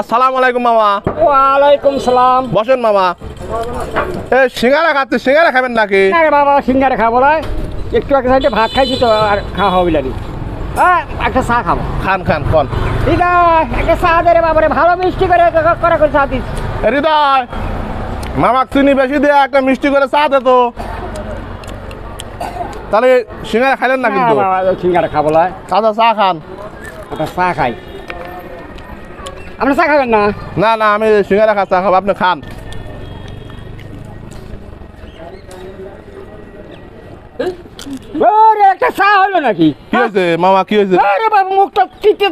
আসসালামু আলাইকুম মামা। ওয়ালাইকুম সালাম। বসেন মামা। এ সিঙ্গারা খাচ্ছে সিঙ্গারা খাবেন নাকি? না রে বাবা সিঙ্গারা খাব না। একটু একটা সাইডে ভাত খাইছি তো আর খাওয়া হবে লাগি একটা চা খাব। খান খান কন আছে একটা চা দে রে বাবা ভালো মিষ্টি করে করে করে চা দিস। হৃদয় মামাক চিনি বেশি দিয়ে একটা মিষ্টি করে চা দে তো। তাহলে সিঙ্গারা খাইলেন না কিন্তু? সিঙ্গারা খাব না। সাদা চা খান। একটা চা খাই। আপনি চা খাবেন না? না না আমি সিঙ্গারা খা চা খাব আপনি খান। ওরে একটা চা হলো নাকি? কি হয়েছে মামা কি হয়েছে? আরে বাবা মুখটা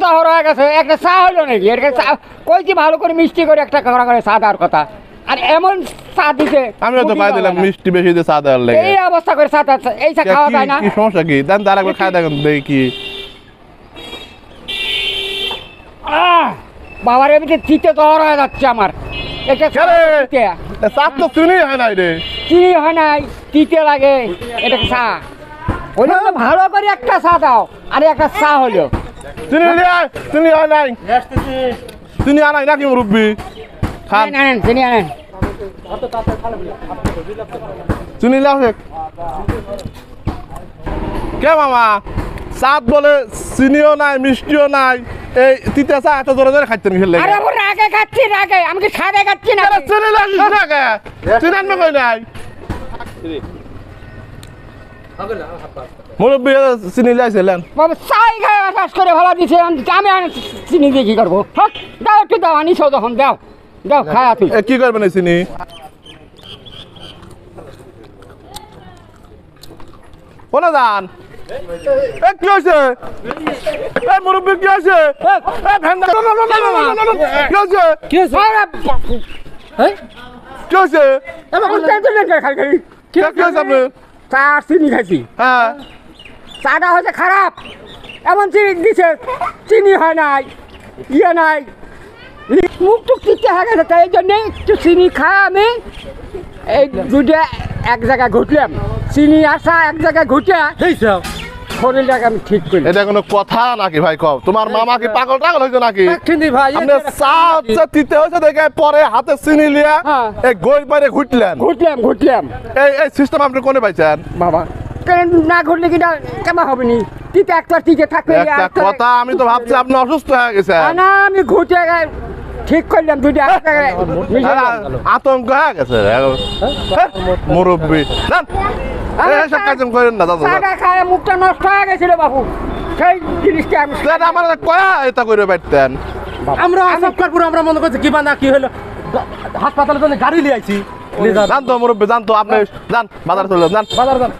দহর হয়ে গেছে। একটা চা হলো নাকি? একটা চা কইছি ভালো করে মিষ্টি করে একটা করা করে চা দেওয়ার কথা। আর এমন চা দিছে আমিও তো মুখই দিলাম মিষ্টি বেশি দিয়ে চা দেওয়ার লেগে। এই অবস্থা করে চা এই চা খাওয়া কি- যায় না। কি সমস্যা কি? দেন তার একবার খাই দেখেন দেখি কি আহ! বাবার এমনিতে চিতে দহর হয়ে যাচ্ছে আমার। একটা চা কে রে? দিতে। এ, চা তো চিনি হয় নাই রে। চিনি হয় নাই তিতে লাগে। এটা চা হইলে ভালো করে একটা চা দাও আরে একটা চা হলো। চিনি চিনি হয় নাই। চিনি আনাই নাকি মুরব্বী? খান। আনেন, চিনি আনেন। চিনি লাও কে মামা? চাঁদ বলে চিনিও নাই মিষ্টিও নাই। এই তিতে চা এত জোরে জোরে খাইতেন খেলে আরে বাবু রাগে খাচ্ছি রাগে। আমি কি সাদে খাচ্ছি না চিনি লাগিস না কে চিনি আনবে কই নাই? মুরব্বী চিনি লাইছিলেন বাবু চাই খায় করে ভালো দিছে আমি চিনি দিয়ে কি করব? দাও একটু দাও আনিস তখন দাও। দাও খায়া তুই। কি করবেন চিনি? কোনে এ কি হয়েছে মুরব্বী হয়েছে হয়েছে হয়েছে হ্যাঁ হয়েছে চা চিনি খাইছি হ্যাঁ চাটা হয়েছে খারাপ এমন চিনি দিছে চিনি হয় নাই ইয়ে নাই মুখ টুক চিনতে হয়ে গেছে তাই জন্যে একটু চিনি খাই আমি এই দুটা এক জায়গায় ঘুরলাম চিনি আসা এক জায়গায় ঘুরতে শরীরটাকে আমি ঠিক করি। এটা কোনো কথা নাকি ভাই কও? তোমার মামা কি পাগল টাগল হয়েছে নাকি? কিন্তু ভাই আপনি হচ্ছে তিতে হয়েছে দেখে পরে হাতে চিনি লিয়া হ্যাঁ। এই গই বাইরে ঘুরলেন ঘুরলাম ঘুরলাম এই এই সিস্টেম আপনি কোনে পাইছেন? বাবা কেন না ঘুরলে কি কেমন হবে নি? তিতে একটা টিকে থাকবে একটা কথা আমি তো ভাবছি আপনি অসুস্থ হয়ে গেছেন। না আমি ঘুরতে ঠিক করলাম। আ- আতঙ্ক হয়ে গেছে। হ্যাঁ, মুরব্বী। যান আরে এই সব কাজ করেন না দাদা খায় মুখটা নষ্ট হয়ে গেছিল বাবু সেই জিনিসটা আমি আমার কয়া এটা করে পারতেন আমরা সবকারপুর আমরা মনে করছি কি বান্ধা কি হলো? হাসপাতালে তো গাড়ি লিয়ে আইছি। জান তো মুরব্বী জান তো আপনি যান বাজার চলে যান বাজার যান।